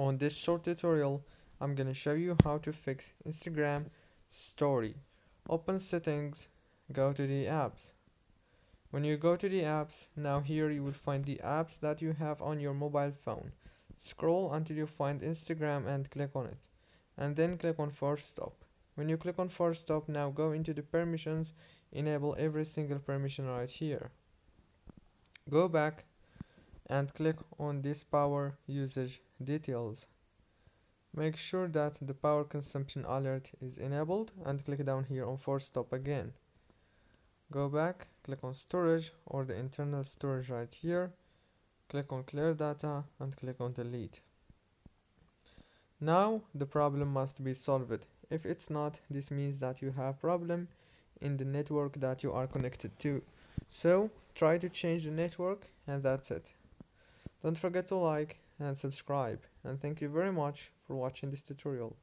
On this short tutorial, I'm gonna show you how to fix Instagram story. Open settings, go to the apps. When you go to the apps, now here you will find the apps that you have on your mobile phone. Scroll until you find Instagram and click on it. And then click on force stop. When you click on force stop, now go into the permissions, enable every single permission right here. Go back and click on this power usage details. Make sure that the power consumption alert is enabled and click down here on force stop again. Go back, click on storage or the internal storage right here. Click on clear data and click on delete. Now the problem must be solved. If it's not, this means that you have problem in the network that you are connected to. So try to change the network and that's it. Don't forget to like and subscribe and thank you very much for watching this tutorial.